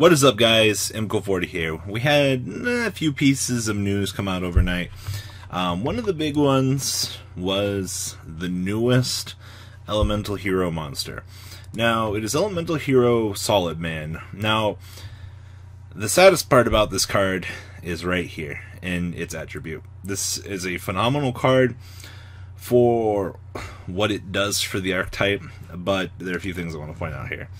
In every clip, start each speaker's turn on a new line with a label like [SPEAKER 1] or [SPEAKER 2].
[SPEAKER 1] What is up, guys? MKohl40 here. We had eh, a few pieces of news come out overnight. Um, one of the big ones was the newest Elemental Hero monster. Now, it is Elemental Hero Solid Man. Now, the saddest part about this card is right here in its attribute. This is a phenomenal card for what it does for the archetype, but there are a few things I want to point out here.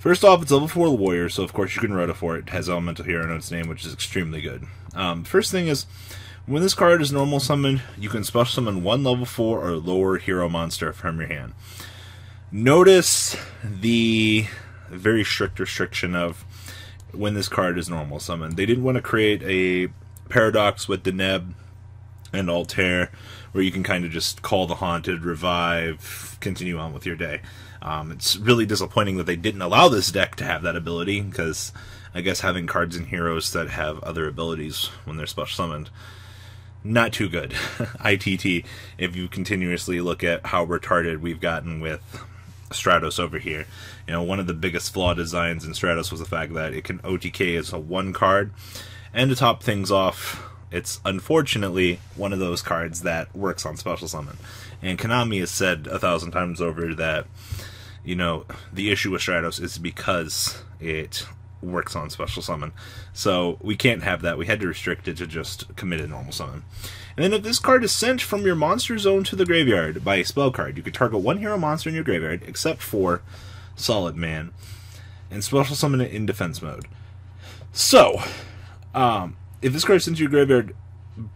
[SPEAKER 1] First off, it's level 4 warrior, so of course you can ROTA for it. It has Elemental Hero in its name, which is extremely good. Um, first thing is, when this card is normal summon, you can special summon one level 4 or lower hero monster from your hand. Notice the very strict restriction of when this card is normal summon. They didn't want to create a paradox with the Neb and Altair where you can kind of just call the haunted, revive, continue on with your day. Um, it's really disappointing that they didn't allow this deck to have that ability because I guess having cards and heroes that have other abilities when they're special summoned not too good. ITT, if you continuously look at how retarded we've gotten with Stratos over here. You know, one of the biggest flaw designs in Stratos was the fact that it can OTK as a one card. And to top things off, it's unfortunately one of those cards that works on special summon. And Konami has said a thousand times over that, you know, the issue with Stratos is because it works on special summon. So we can't have that. We had to restrict it to just commit a normal summon. And then if this card is sent from your monster zone to the graveyard by a spell card, you can target one hero monster in your graveyard except for Solid Man and special summon it in defense mode. So, um, if this card is sent to your graveyard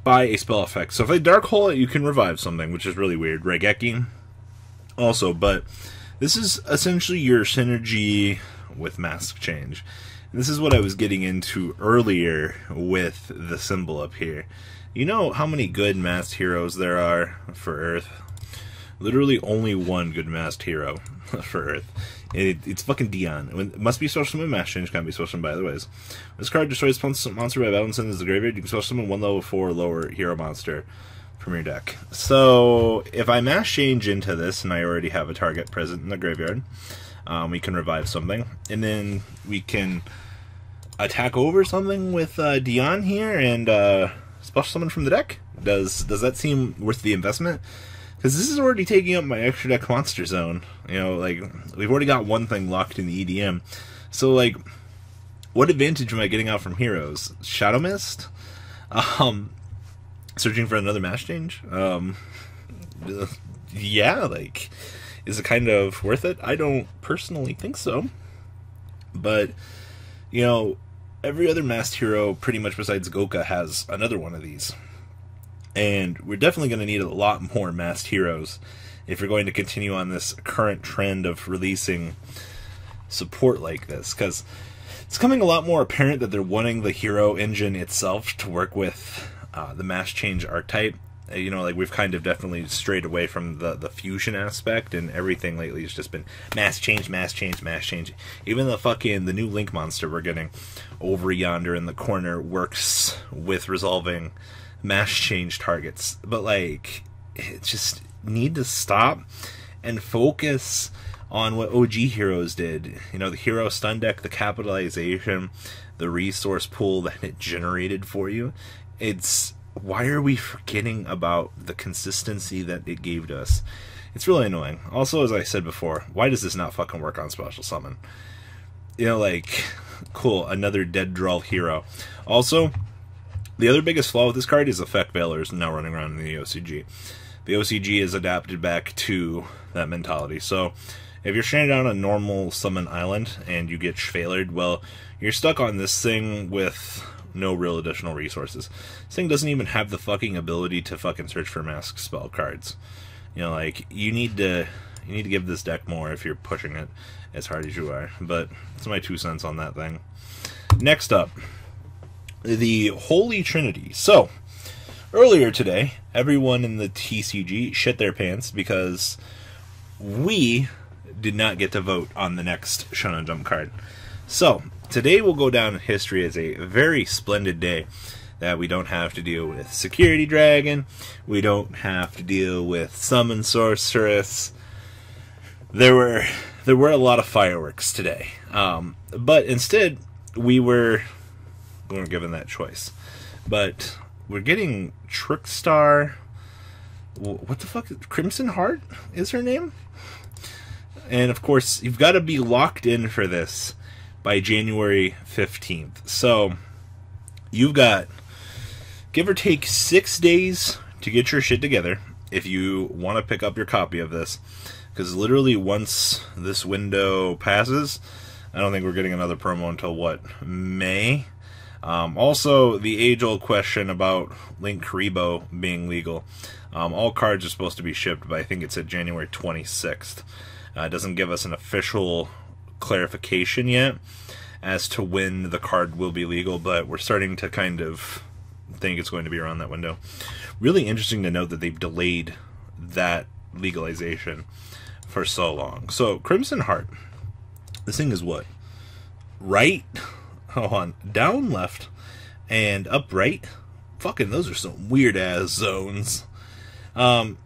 [SPEAKER 1] by a spell effect, so if I dark hole it, you can revive something, which is really weird. Raigeki also, but this is essentially your synergy with mask change. This is what I was getting into earlier with the symbol up here. You know how many good masked heroes there are for Earth? Literally only one good masked hero for Earth. It, it's fucking Dian. It must be social summon mask change, can't be social by other ways. This card destroys monster by battle and the graveyard. You can social summon one level 4 lower hero monster from your deck. So if I mask change into this and I already have a target present in the graveyard, um, we can revive something. And then we can attack over something with uh, Dian here and uh, special summon from the deck? Does does that seem worth the investment? Because this is already taking up my extra deck monster zone. You know, like we've already got one thing locked in the EDM. So like, what advantage am I getting out from heroes? Shadow Mist? Um, searching for another mask change? Um, yeah, like, is it kind of worth it? I don't personally think so. But you know, every other masked hero, pretty much besides Goka, has another one of these. And we're definitely going to need a lot more masked heroes if you're going to continue on this current trend of releasing support like this. Because it's coming a lot more apparent that they're wanting the hero engine itself to work with uh, the mask change archetype uh, you know, like we've kind of definitely strayed away from the the fusion aspect, and everything lately has just been mask change, mask change, mask change. Even the fucking the new Link monster we're getting over yonder in the corner works with resolving mask change targets, but like it just need to stop and focus on what OG heroes did. You know, the hero stun deck, the capitalization, the resource pool that it generated for you. It's why are we forgetting about the consistency that it gave to us? It's really annoying. Also, as I said before, why does this not fucking work on special summon? You know, like, cool, another dead draw hero. Also, the other biggest flaw with this card is Effect Veiler is now running around in the OCG. The OCG is adapted back to that mentality. So, if you're stranded on a normal summon island and you get Schvalered, well, you're stuck on this thing with no real additional resources. This thing doesn't even have the fucking ability to fucking search for mask spell cards. You know, like you need to you need to give this deck more if you're pushing it as hard as you are. But it's my two cents on that thing. Next up, the Holy Trinity. So earlier today, everyone in the TCG shit their pants because we did not get to vote on the next Shonen Jump card. So, today will go down in history as a very splendid day that we don't have to deal with Security Dragon, we don't have to deal with Summon Sorceress. There were there were a lot of fireworks today. Um, but instead, we were we weren't given that choice. But we're getting Trickstar. What the fuck? Crimson Heart is her name? And of course, you've got to be locked in for this by January 15th. So you've got give or take six days to get your shit together if you want to pick up your copy of this. Because literally, once this window passes, I don't think we're getting another promo until what? May? Um, also, the age old question about Linkuriboh being legal. Um, all cards are supposed to be shipped, but I think it's at January 26th. Uh, it doesn't give us an official clarification yet as to when the card will be legal, but we're starting to kind of think it's going to be around that window. Really interesting to note that they've delayed that legalization for so long. So, Crimson Heart. This thing is what? Right? Hold on. Down left and up right? Fucking, those are some weird ass zones. Um,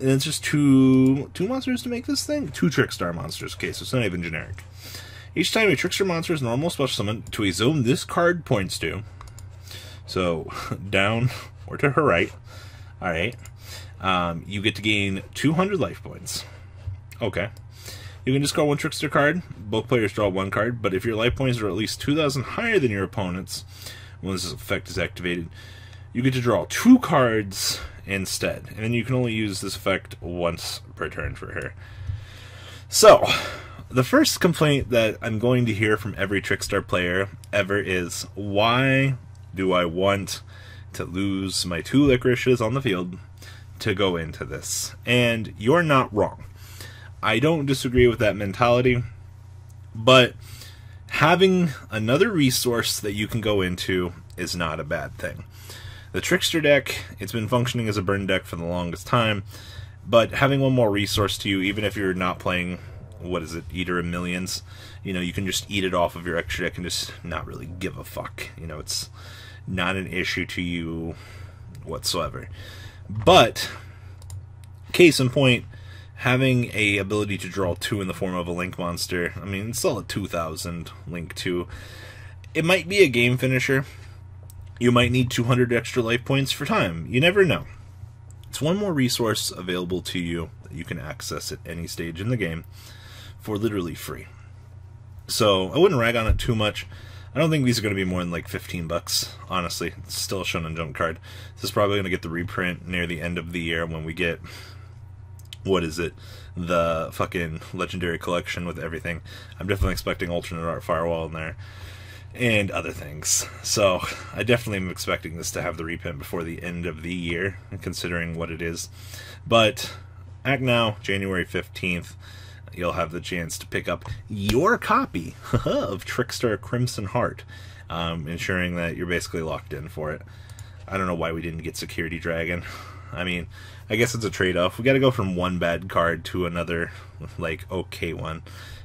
[SPEAKER 1] and it's just two two monsters to make this thing? Two Trickstar monsters. Okay, so it's not even generic. Each time a trickstar monster is normal special summon to a zone this card points to. So, down or to her right. Alright. Um, you get to gain 200 life points. Okay. You can discard one Trickstar card. Both players draw one card, but if your life points are at least 2,000 higher than your opponent's when this effect is activated, you get to draw two cards instead. And then you can only use this effect once per turn for her. So, the first complaint that I'm going to hear from every Trickstar player ever is why do I want to lose my two Lycorises on the field to go into this? And you're not wrong. I don't disagree with that mentality, but having another resource that you can go into is not a bad thing. The Trickstar deck, it's been functioning as a burn deck for the longest time, but having one more resource to you, even if you're not playing, what is it, Eater of Millions, you know, you can just eat it off of your extra deck and just not really give a fuck. You know, it's not an issue to you whatsoever. But, case in point, having a ability to draw two in the form of a link monster, I mean, it's still a 2000 link 2. It might be a game finisher. You might need 200 extra life points for time. You never know. It's one more resource available to you that you can access at any stage in the game for literally free. So I wouldn't rag on it too much. I don't think these are going to be more than like 15 bucks, honestly. It's still a Shonen Jump card. This is probably going to get the reprint near the end of the year when we get what is it? The fucking legendary collection with everything. I'm definitely expecting alternate art firewall in there and other things. So I definitely am expecting this to have the reprint before the end of the year, considering what it is. But act now, January 15th, you'll have the chance to pick up your copy of Trickstar Crimson Heart, um, ensuring that you're basically locked in for it. I don't know why we didn't get Security Dragon. I mean, I guess it's a trade-off. We got to go from one bad card to another, like okay one.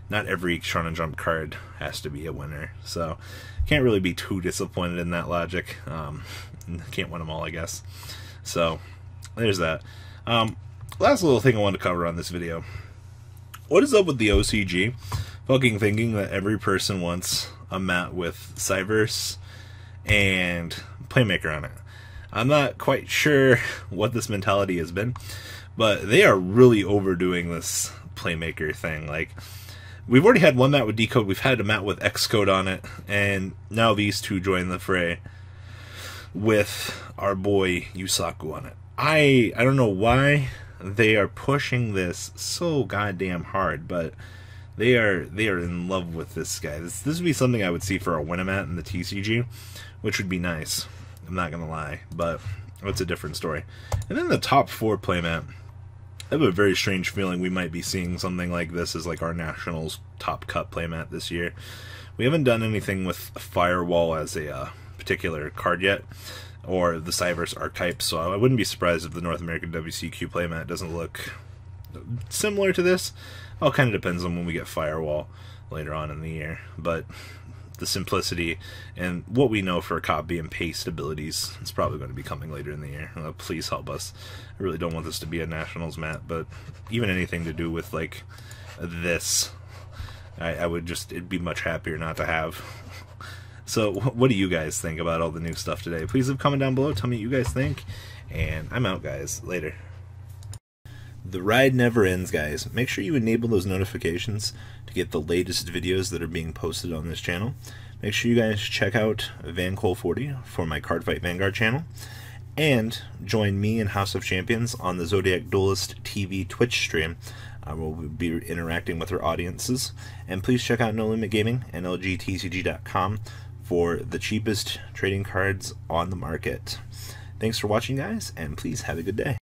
[SPEAKER 1] Not every Shonen Jump card has to be a winner, so can't really be too disappointed in that logic. Um, can't win them all, I guess. So there's that. Um, last little thing I wanted to cover on this video. What is up with the OCG? Fucking thinking that every person wants a mat with Cyverse and Playmaker on it. I'm not quite sure what this mentality has been, but they are really overdoing this playmaker thing. Like, we've already had one mat with Decode, we've had a mat with Xcode on it, and now these two join the fray with our boy Yusaku on it. I I don't know why they are pushing this so goddamn hard, but they are they are in love with this guy. This this would be something I would see for a Winamat in the TCG, which would be nice. I'm not gonna lie, but it's a different story. And then the top four playmat. I have a very strange feeling we might be seeing something like this as like our nationals top cut playmat this year. We haven't done anything with Firewall as a uh, particular card yet, or the Cyverse archetype, so I wouldn't be surprised if the North American WCQ playmat doesn't look similar to this. All kind of depends on when we get Firewall later on in the year, but the simplicity and what we know for copy and paste abilities. It's probably going to be coming later in the year. Uh, please help us. I really don't want this to be a nationals mat, but even anything to do with like this, I, I would just it'd be much happier not to have. So, what do you guys think about all the new stuff today? Please leave a comment down below. Tell me what you guys think. And I'm out, guys. Later. The ride never ends, guys. Make sure you enable those notifications to get the latest videos that are being posted on this channel. Make sure you guys check out VanCole40 for my Cardfight Vanguard channel. And join me and House of Champions on the Zodiac Duelist TV Twitch stream. Uh, we'll be interacting with our audiences. And please check out No Limit Gaming and LGTCG.com for the cheapest trading cards on the market. Thanks for watching, guys, and please have a good day.